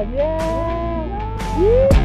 Yeah.